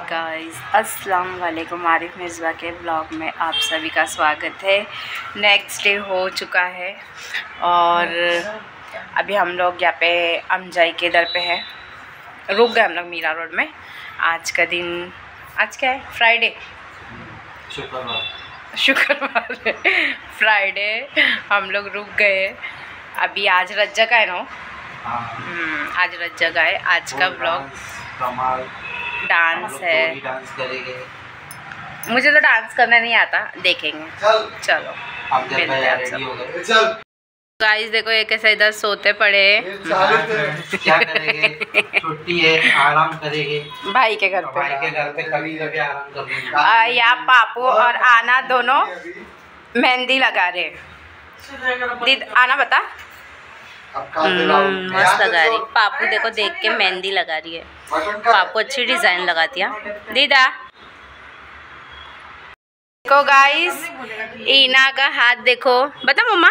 Guys अस्सलाम वालेकुम आरिफ मिर्ज़ा के ब्लॉग में आप सभी का स्वागत है। नेक्स्ट डे हो चुका है और अभी हम लोग यहाँ पे अमजाई के दर पे है। रुक गए हम लोग मीरा रोड में। आज का दिन आज क्या है? फ्राइडे शुक्रवार। शुक्रवार। फ्राइडे हम लोग रुक गए। अभी आज रज्जा का है ना? हाँ। हम्म, आज रज्जा का है आज का ब्लॉग डांस, है। डांस करेंगे। मुझे तो डांस करना नहीं आता देखेंगे। चलो। मिलते हैं आप सब। रेडी हो गए। चल। गाइस देखो ये कैसे इधर सोते पड़े। क्या करेंगे? छुट्टी है आराम करेंगे। भाई के घर भाई पे के घर पे कभी कभी आराम कर यहाँ पापू और आना दोनों मेहंदी लगा रहे। दीद आना बता। मस्त लगा रही पापू देखो देख के मेहंदी लगा रही है। पापू अच्छी डिज़ाइन लगा दिया दीदा। देखो गाइस ईना का हाथ देखो। बता मम्मा।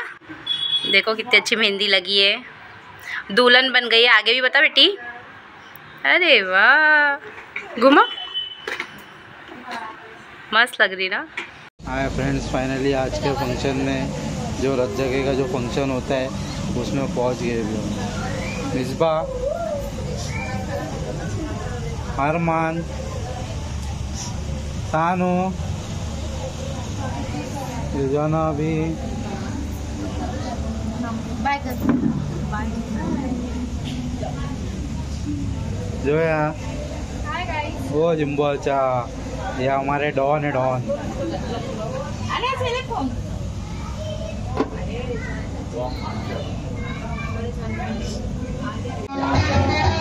देखो कितनी अच्छी मेहंदी लगी है। दुल्हन बन गई है आगे भी बता बेटी। अरे वाह। घुमा। मस्त लग रही ना? हाय फ्रेंड्स फाइनली आज के फ़ंक्शन में जो रथ जगह का जो फ़ंक्शन होता है उसमें पहुँच गए भी हम। मिसबा अरमान तानो युजाना भी। जोया वो जिम्बो अच्छा ये हमारे डॉन है डॉन। दोनों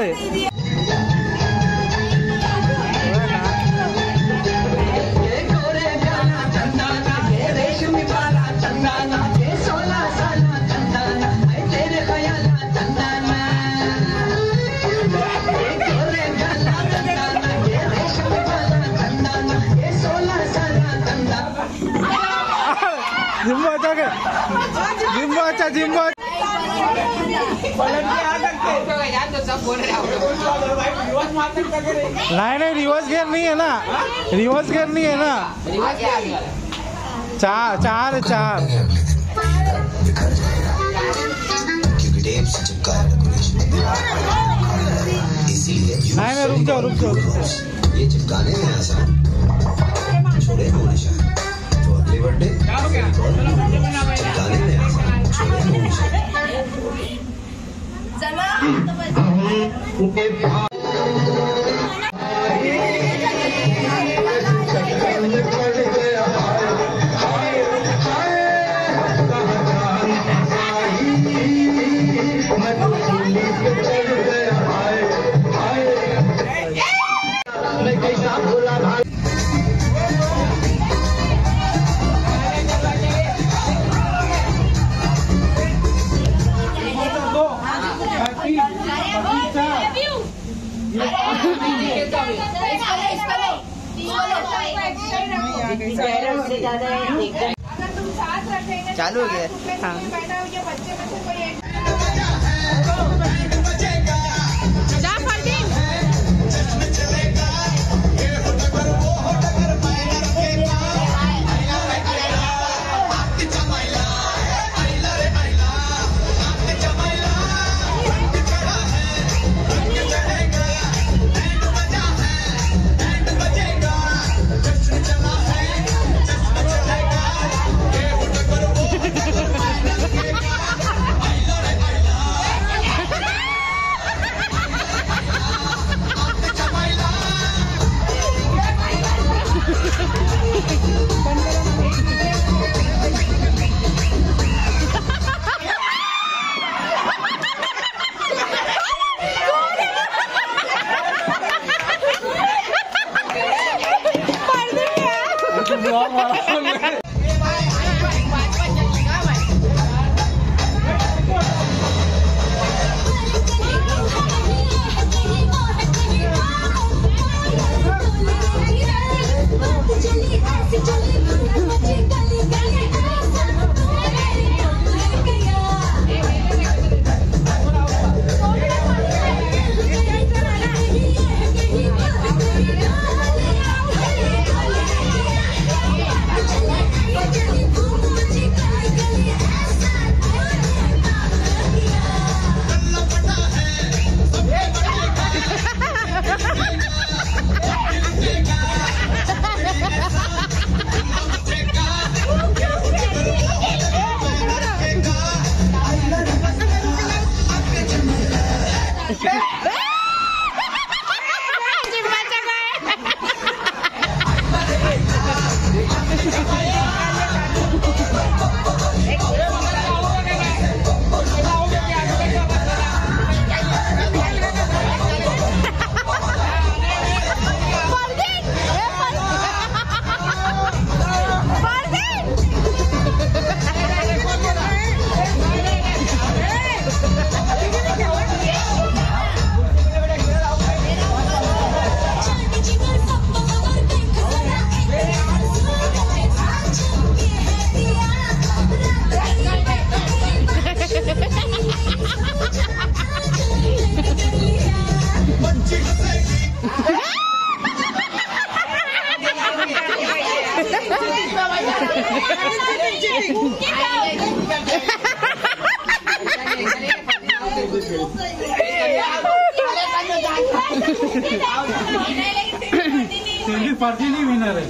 है अली जिम्बो अच्छा जिम्बो अच्छा जिम्बो नहीं नहीं रिवर्स गियर नहीं है ना। रिवर्स गियर नहीं है ना। चार चार चार। है नहीं नहीं रुक जाओ रुक जाओ ये चिपकाने में आसान छोड़े नो निशान तो अगले बर्थडे चिपकाने चालू हो गया। हाँ। पार्टी नहीं विनर है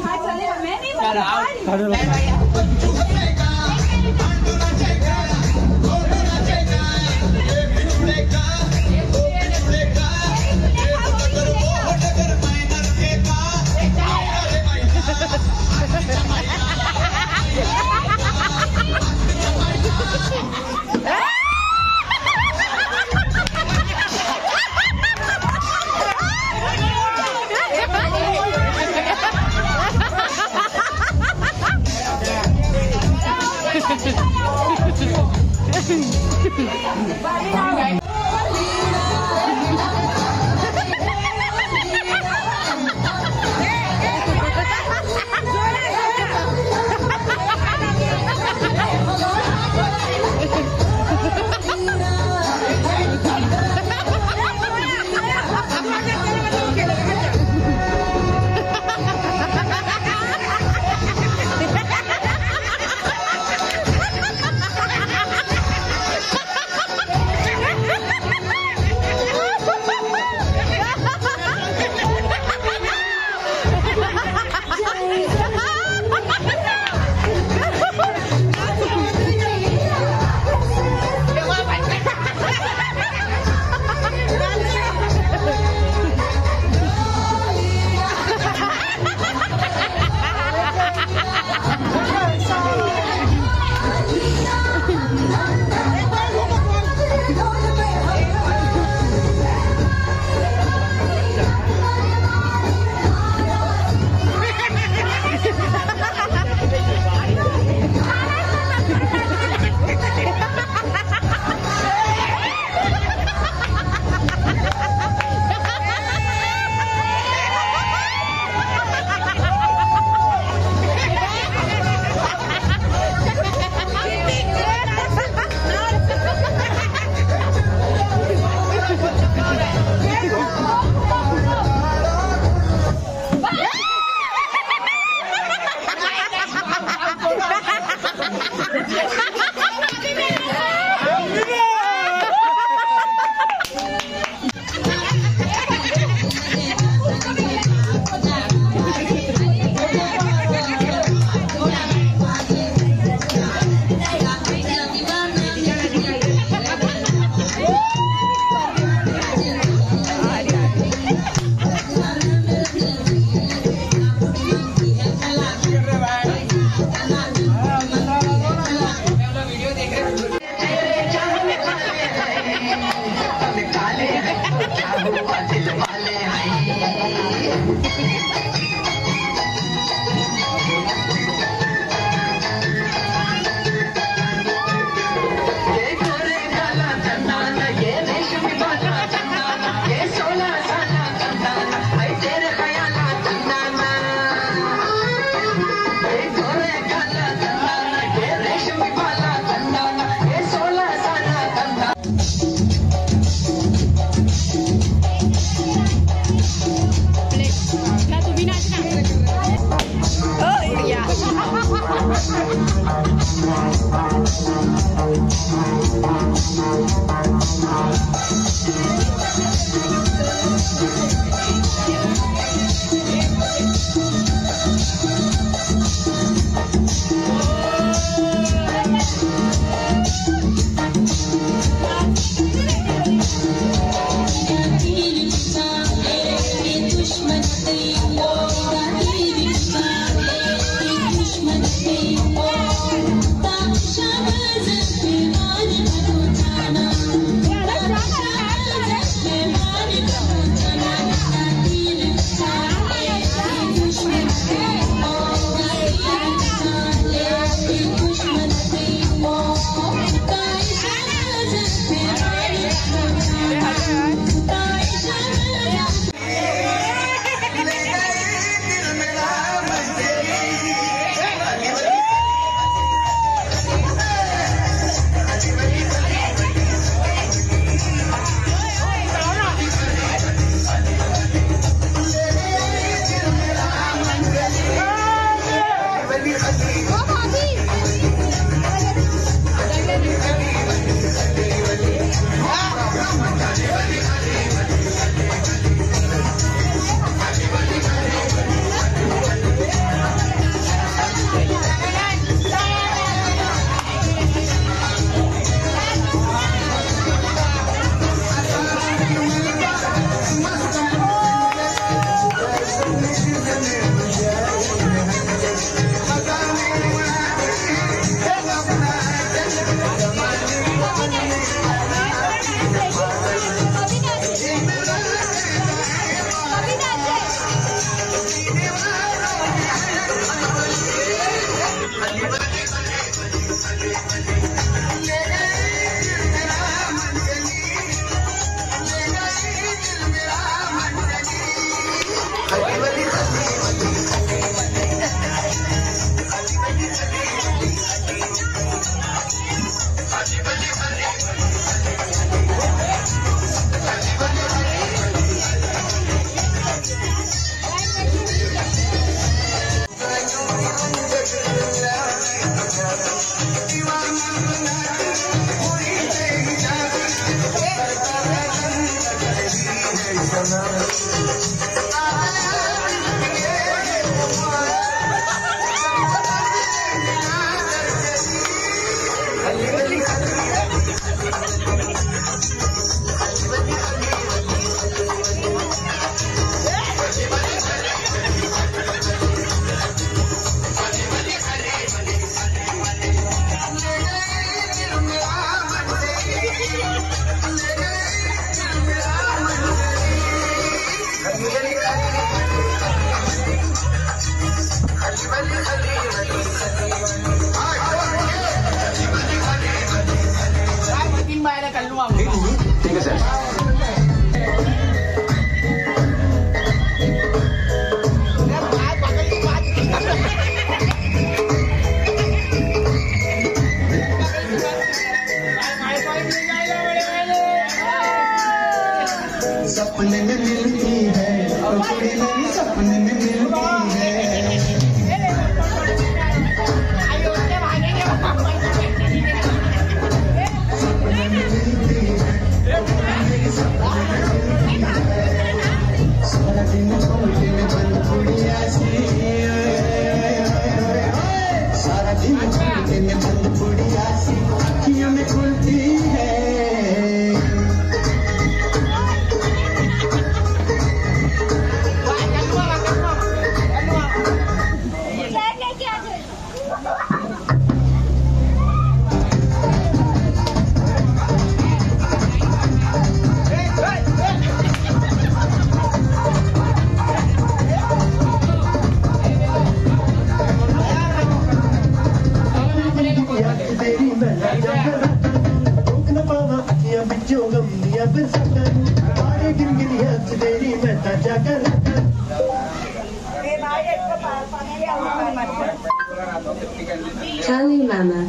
Tell me, Mama.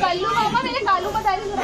Kallu Mama, मैंने कालू बता रही हूँ